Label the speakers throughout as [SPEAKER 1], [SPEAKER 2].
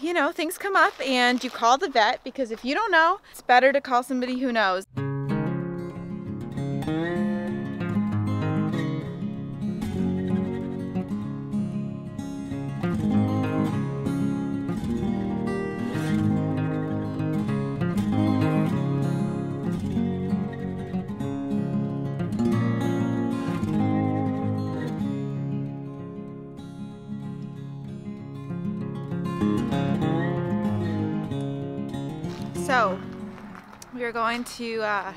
[SPEAKER 1] you know, things come up and you call the vet because if you don't know, it's better to call somebody who knows. We were going to uh,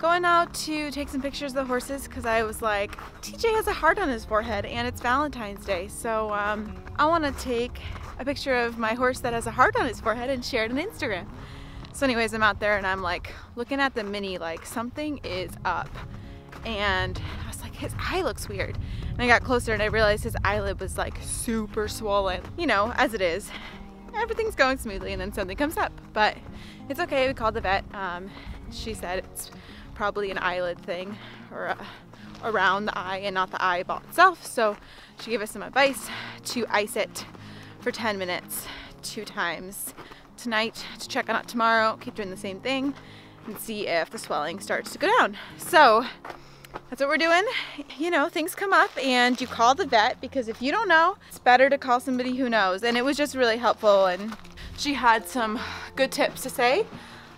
[SPEAKER 1] going out to take some pictures of the horses because I was like, TJ has a heart on his forehead and it's Valentine's Day, so um, I want to take a picture of my horse that has a heart on his forehead and share it on Instagram. So, anyways, I'm out there and I'm like looking at the mini, like something is up, and I was like, his eye looks weird. And I got closer and I realized his eyelid was like super swollen, you know, as it is everything's going smoothly and then something comes up. But it's okay, we called the vet. Um, she said it's probably an eyelid thing or a, around the eye and not the eyeball itself. So she gave us some advice to ice it for 10 minutes two times tonight to check on it tomorrow, keep doing the same thing and see if the swelling starts to go down. So that's what we're doing. You know, things come up and you call the vet because if you don't know, it's better to call somebody who knows. And it was just really helpful and she had some good tips to say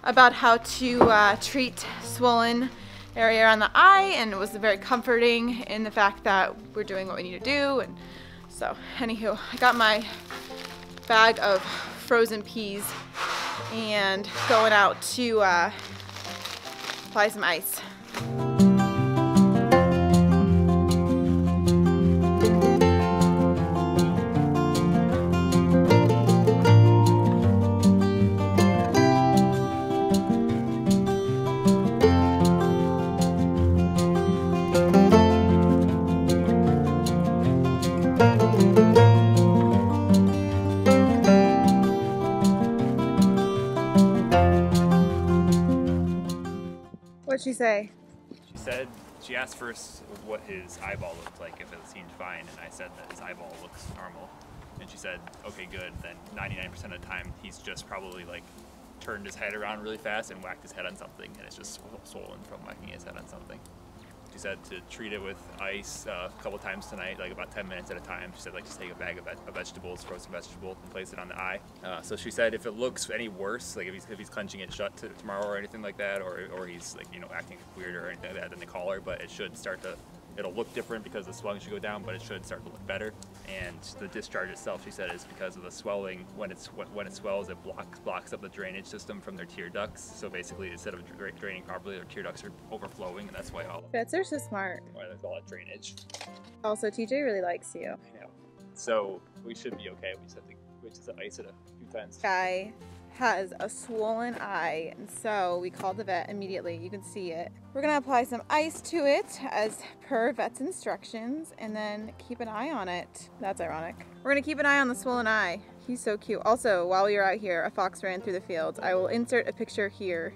[SPEAKER 1] about how to uh, treat swollen area on the eye and it was very comforting in the fact that we're doing what we need to do. And so anywho, I got my bag of frozen peas and going out to uh, apply some ice. What'd she say?
[SPEAKER 2] She said she asked first what his eyeball looked like, if it seemed fine, and I said that his eyeball looks normal. And she said, okay, good. Then 99% of the time, he's just probably like turned his head around really fast and whacked his head on something, and it's just swollen from whacking his head on something. She said to treat it with ice uh, a couple times tonight, like about 10 minutes at a time. She said like just take a bag of, of vegetables, frozen vegetables, and place it on the eye. Uh, so she said if it looks any worse, like if he's, if he's clenching it shut to, tomorrow or anything like that, or, or he's like, you know, acting weird or anything like that, then they call her, but it should start to it'll look different because the swelling should go down, but it should start to look better. And the discharge itself, she said, is because of the swelling. When it's when it swells, it blocks blocks up the drainage system from their tear ducts. So basically, instead of dra draining properly, their tear ducts are overflowing, and that's why all
[SPEAKER 1] are so smart.
[SPEAKER 2] why there's all that drainage.
[SPEAKER 1] Also, TJ really likes you.
[SPEAKER 2] I know. So we should be okay. We just have to we just have to ice it a few times.
[SPEAKER 1] Guy has a swollen eye, and so we called the vet immediately. You can see it. We're gonna apply some ice to it as per vet's instructions, and then keep an eye on it. That's ironic. We're gonna keep an eye on the swollen eye. He's so cute. Also, while we are out here, a fox ran through the fields. I will insert a picture here.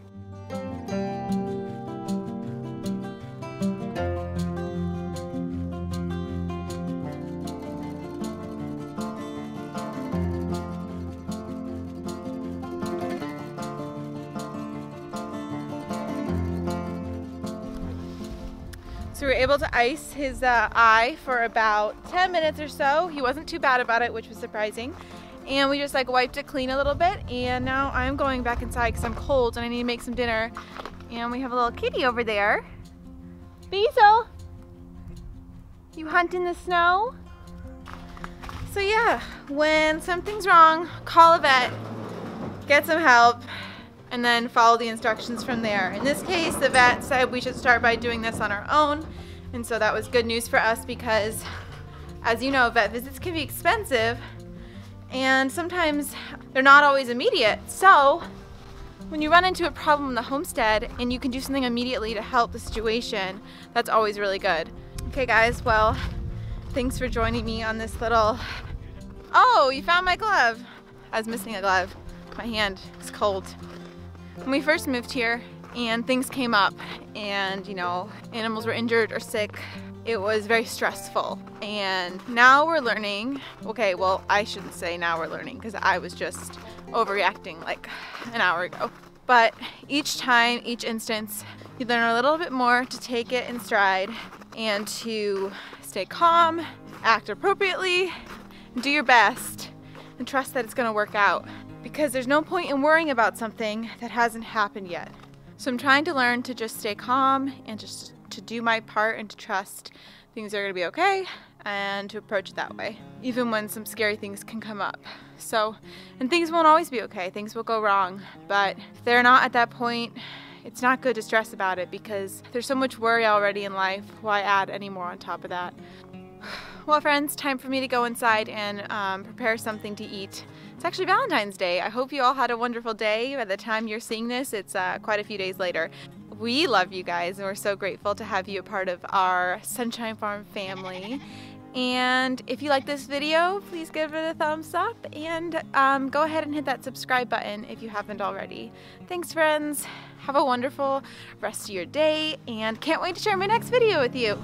[SPEAKER 1] We were able to ice his uh, eye for about 10 minutes or so. He wasn't too bad about it, which was surprising. And we just like wiped it clean a little bit. And now I'm going back inside because I'm cold and I need to make some dinner. And we have a little kitty over there. Basil, you hunt in the snow? So yeah, when something's wrong, call a vet, get some help, and then follow the instructions from there. In this case, the vet said we should start by doing this on our own. And so that was good news for us because, as you know, vet visits can be expensive and sometimes they're not always immediate. So when you run into a problem in the homestead and you can do something immediately to help the situation, that's always really good. Okay guys, well, thanks for joining me on this little, oh, you found my glove. I was missing a glove. My hand is cold. When we first moved here and things came up and, you know, animals were injured or sick, it was very stressful. And now we're learning. Okay, well, I shouldn't say now we're learning because I was just overreacting like an hour ago. But each time, each instance, you learn a little bit more to take it in stride and to stay calm, act appropriately, do your best, and trust that it's going to work out. Because there's no point in worrying about something that hasn't happened yet. So I'm trying to learn to just stay calm and just to do my part and to trust things are to be okay and to approach it that way, even when some scary things can come up. So, and things won't always be okay, things will go wrong, but if they're not at that point, it's not good to stress about it because there's so much worry already in life. Why add any more on top of that? Well, friends, time for me to go inside and um, prepare something to eat. It's actually Valentine's Day. I hope you all had a wonderful day. By the time you're seeing this, it's uh, quite a few days later. We love you guys and we're so grateful to have you a part of our Sunshine Farm family. And if you like this video, please give it a thumbs up and um, go ahead and hit that subscribe button if you haven't already. Thanks friends. Have a wonderful rest of your day and can't wait to share my next video with you.